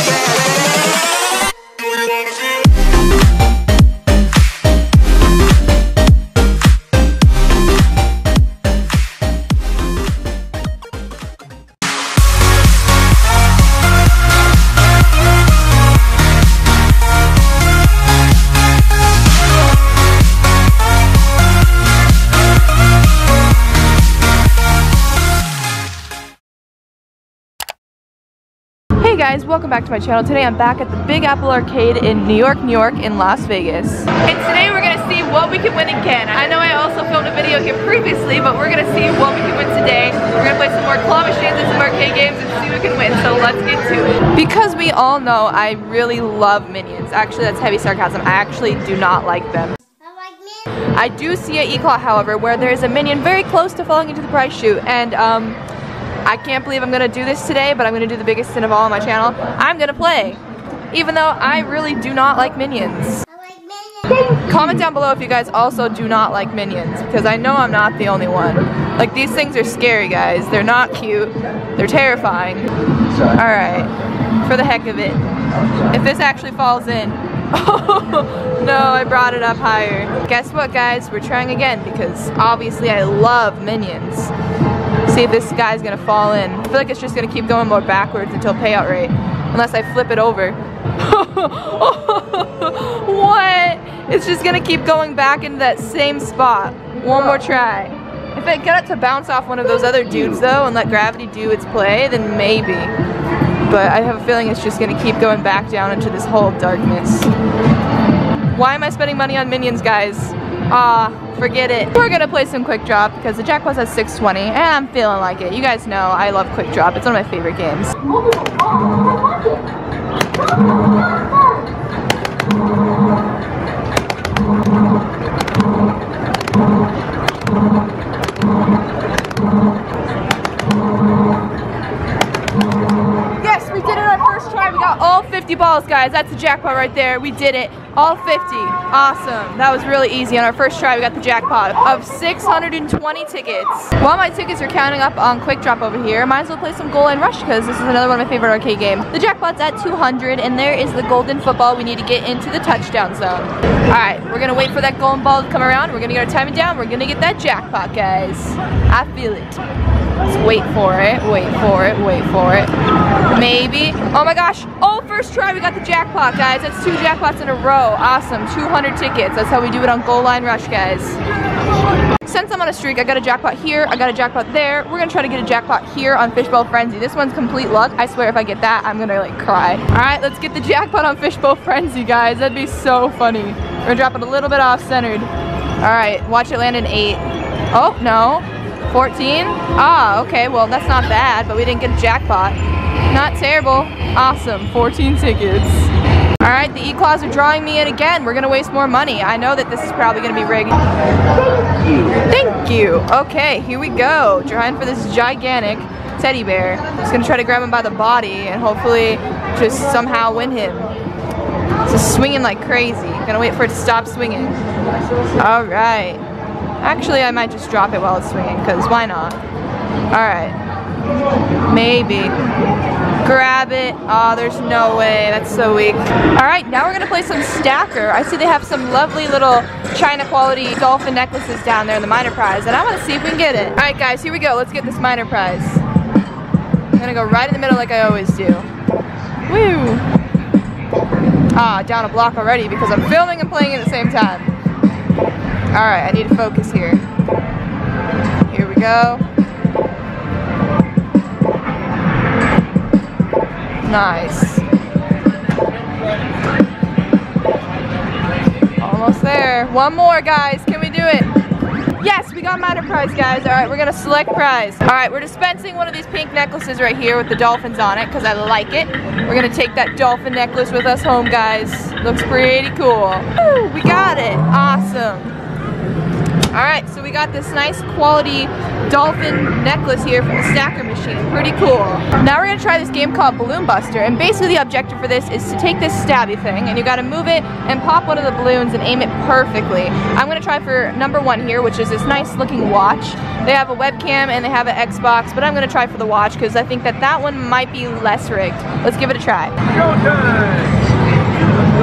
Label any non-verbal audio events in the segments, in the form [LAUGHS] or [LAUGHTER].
Hey guys, welcome back to my channel. Today I'm back at the Big Apple Arcade in New York, New York in Las Vegas. And today we're gonna see what we can win again. I know I also filmed a video here previously, but we're gonna see what we can win today. We're gonna play some more claw machines and some arcade games and see who can win, so let's get to it. Because we all know I really love Minions. Actually, that's heavy sarcasm. I actually do not like them. I do see a E-Claw, however, where there is a minion very close to falling into the prize chute, and um, I can't believe I'm gonna do this today, but I'm gonna do the biggest sin of all on my channel. I'm gonna play, even though I really do not like minions. Comment down below if you guys also do not like minions, because I know I'm not the only one. Like, these things are scary, guys. They're not cute. They're terrifying. Alright, for the heck of it. If this actually falls in, Oh, [LAUGHS] no, I brought it up higher. Guess what, guys? We're trying again because obviously I love minions. See if this guy's gonna fall in. I feel like it's just gonna keep going more backwards until payout rate. Unless I flip it over. [LAUGHS] what? It's just gonna keep going back into that same spot. One more try. If I get it to bounce off one of those other dudes though and let gravity do its play, then maybe but I have a feeling it's just gonna keep going back down into this hole of darkness. Why am I spending money on minions, guys? Ah, forget it. We're gonna play some Quick Drop because the jackpot's at 620 and I'm feeling like it. You guys know I love Quick Drop. It's one of my favorite games. 50 balls, guys. That's the jackpot right there. We did it. All 50. Awesome. That was really easy. On our first try, we got the jackpot of 620 tickets. While my tickets are counting up on Quick Drop over here, might as well play some Goal Line Rush because this is another one of my favorite arcade games. The jackpot's at 200, and there is the golden football. We need to get into the touchdown zone. All right, we're going to wait for that golden ball to come around. We're going to get our timing down. We're going to get that jackpot, guys. I feel it. Wait for it, wait for it, wait for it. Maybe. Oh my gosh. Oh, first try, we got the jackpot, guys. That's two jackpots in a row. Awesome. 200 tickets. That's how we do it on Goal Line Rush, guys. Since I'm on a streak, I got a jackpot here, I got a jackpot there. We're gonna try to get a jackpot here on Fishbowl Frenzy. This one's complete luck. I swear if I get that, I'm gonna like cry. All right, let's get the jackpot on Fishbowl Frenzy, guys. That'd be so funny. We're gonna drop it a little bit off-centered. All right, watch it land in eight. Oh, no. 14? Ah, okay, well that's not bad, but we didn't get a jackpot. Not terrible. Awesome, 14 tickets. All right, the E-Claws are drawing me in again. We're gonna waste more money. I know that this is probably gonna be rigged. Thank you. Okay, here we go. Trying for this gigantic teddy bear. Just gonna try to grab him by the body and hopefully just somehow win him. It's just swinging like crazy. Gonna wait for it to stop swinging. All right. Actually, I might just drop it while it's swinging, because why not? Alright. Maybe. Grab it. Oh, there's no way. That's so weak. Alright, now we're going to play some Stacker. I see they have some lovely little China quality dolphin necklaces down there in the minor prize, and I want to see if we can get it. Alright guys, here we go. Let's get this minor prize. I'm going to go right in the middle like I always do. Woo! Ah, down a block already because I'm filming and playing at the same time. Alright, I need to focus here. Here we go. Nice. Almost there. One more, guys. Can we do it? Yes, we got minor prize, guys. All right, we're gonna select prize. All right, we're dispensing one of these pink necklaces right here with the dolphins on it because I like it. We're gonna take that dolphin necklace with us home, guys. Looks pretty cool. We got it. Awesome. All right, so we got this nice quality dolphin necklace here from the Stacker machine. Pretty cool. Now we're gonna try this game called Balloon Buster, and basically the objective for this is to take this stabby thing, and you gotta move it and pop one of the balloons and aim it perfectly. I'm gonna try for number one here, which is this nice looking watch. They have a webcam and they have an Xbox, but I'm gonna try for the watch because I think that that one might be less rigged. Let's give it a try.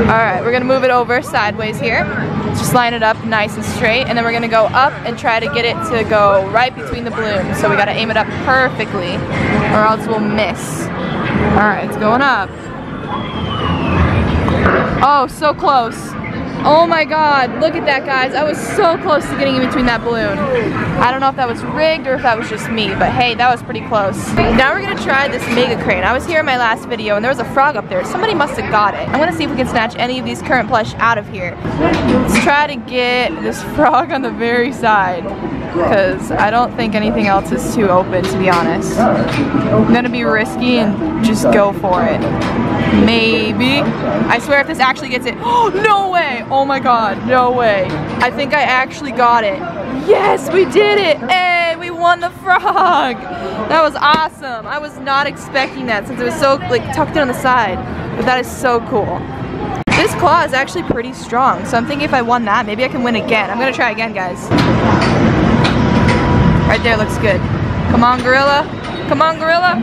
Alright, we're gonna move it over sideways here. Just line it up nice and straight, and then we're gonna go up and try to get it to go right between the balloons. So we gotta aim it up perfectly, or else we'll miss. Alright, it's going up. Oh, so close. Oh my god, look at that guys. I was so close to getting in between that balloon. I don't know if that was rigged or if that was just me, but hey, that was pretty close. Now we're gonna try this mega crane. I was here in my last video and there was a frog up there. Somebody must have got it. I'm gonna see if we can snatch any of these current plush out of here. Let's try to get this [LAUGHS] frog on the very side because I don't think anything else is too open to be honest. I'm gonna be risky and just go for it. Maybe. I swear if this actually gets it. Oh, [GASPS] no way. Oh my god, no way. I think I actually got it. Yes, we did it. Hey, we won the frog. That was awesome. I was not expecting that since it was so like tucked in on the side. But that is so cool. This claw is actually pretty strong. So I'm thinking if I won that, maybe I can win again. I'm gonna try again, guys. Right there looks good. Come on, gorilla. Come on, gorilla.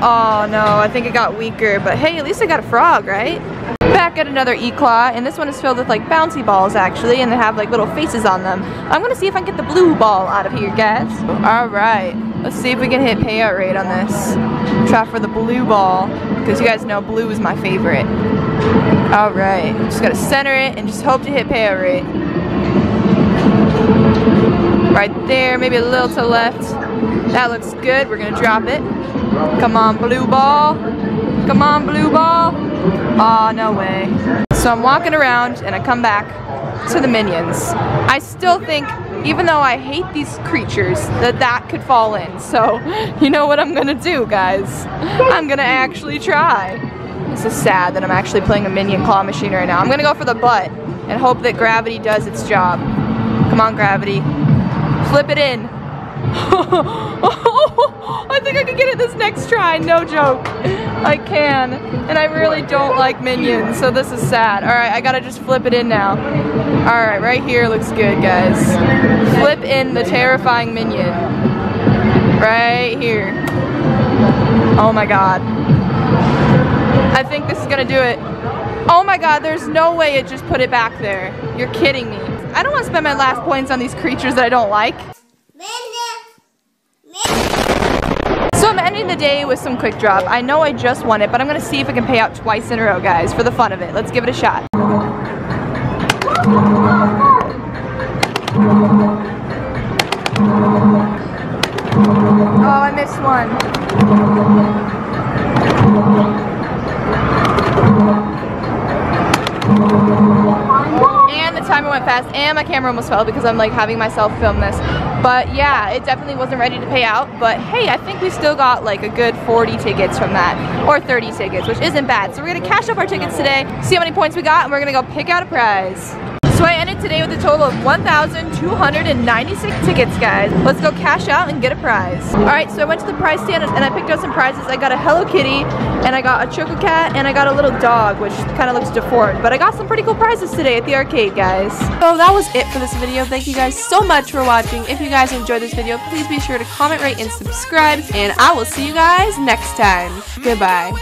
Oh no, I think it got weaker, but hey, at least I got a frog, right? Back at another E-Claw, and this one is filled with like bouncy balls actually, and they have like little faces on them. I'm gonna see if I can get the blue ball out of here, guys. Alright, let's see if we can hit payout rate on this. Try for the blue ball, because you guys know blue is my favorite. Alright, just gotta center it and just hope to hit payout rate. Right there, maybe a little to the left. That looks good. We're gonna drop it. Come on, blue ball. Come on, blue ball. Aw, oh, no way. So I'm walking around and I come back to the minions. I still think, even though I hate these creatures, that that could fall in. So, [LAUGHS] you know what I'm gonna do, guys? I'm gonna actually try. This is sad that I'm actually playing a minion claw machine right now. I'm gonna go for the butt and hope that gravity does its job. Come on, gravity. Flip it in. [LAUGHS] I think I can get it this next try, no joke. [LAUGHS] I can, and I really don't like minions, so this is sad. All right, I gotta just flip it in now. All right, right here looks good, guys. Flip in the terrifying minion. Right here. Oh my God. I think this is gonna do it. Oh my God, there's no way it just put it back there. You're kidding me. I don't want to spend my last points on these creatures that I don't like. So I'm ending the day with some quick drop. I know I just won it, but I'm to see if I can pay out twice in a row, guys, for the fun of it. Let's give it a shot. Oh, I missed one. And the timer went fast and my camera almost fell because I'm like having myself film this. But yeah, it definitely wasn't ready to pay out. But hey, I think we still got like a good 40 tickets from that or 30 tickets, which isn't bad. So we're gonna cash up our tickets today, see how many points we got, and we're gonna go pick out a prize. So I ended today with a total of 1,296 tickets, guys. Let's go cash out and get a prize. All right, so I went to the prize stand and I picked out some prizes. I got a Hello Kitty, and I got a Chococat, and I got a little dog, which kind of looks deformed. But I got some pretty cool prizes today at the arcade, guys. So that was it for this video. Thank you guys so much for watching. If you guys enjoyed this video, please be sure to comment, rate, and subscribe. And I will see you guys next time. Goodbye.